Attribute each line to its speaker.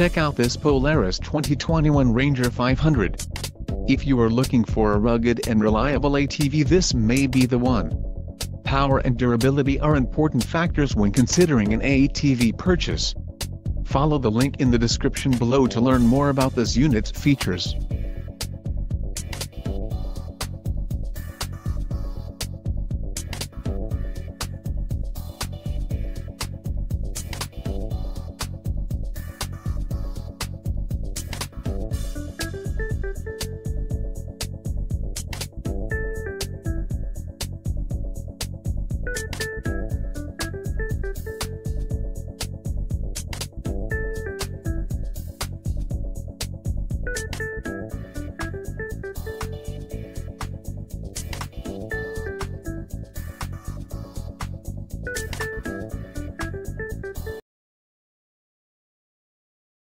Speaker 1: check out this Polaris 2021 Ranger 500. If you are looking for a rugged and reliable ATV this may be the one. Power and durability are important factors when considering an ATV purchase. Follow the link in the description below to learn more about this unit's features.